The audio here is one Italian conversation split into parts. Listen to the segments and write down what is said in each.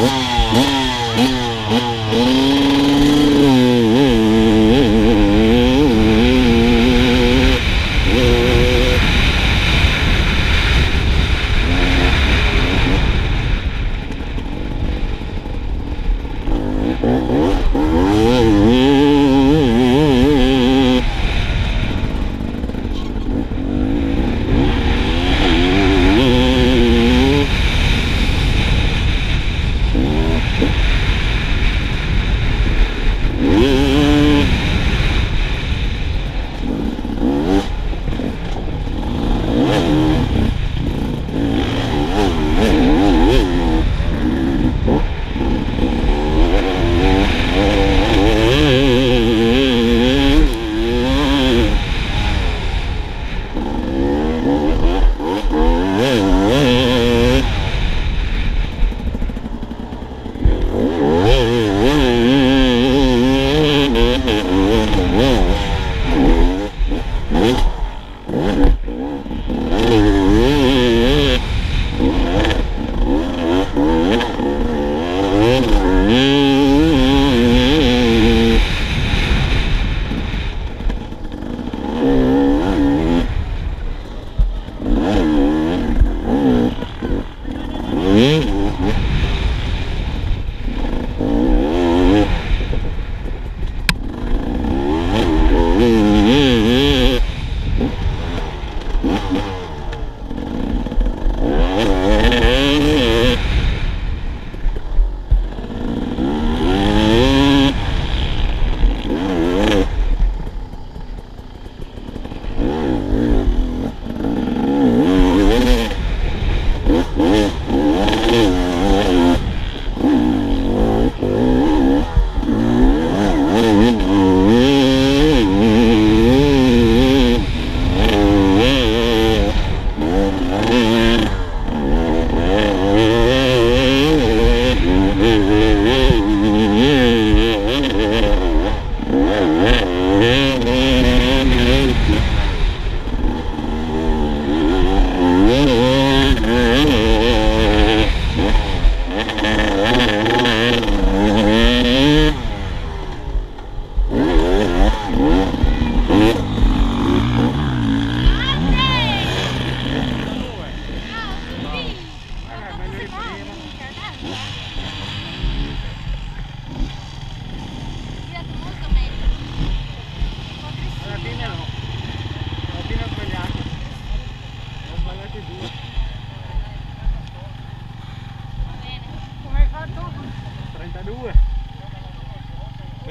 Thank you.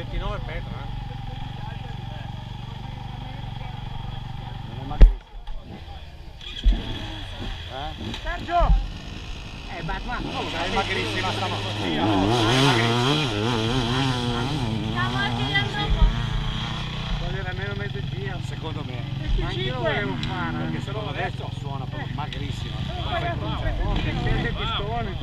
29 Petra. Non è magrissimo. Eh? Sergio! Eh, ma qua no, non è magrissima sta mattina. No, non è magrissima. Stiamo archiviando un po'. Togliere almeno mezz'egia. Secondo me. Anche io volevo fare. Eh. Perché se no eh. adesso suona proprio eh. magrissima. Ma che pistoni.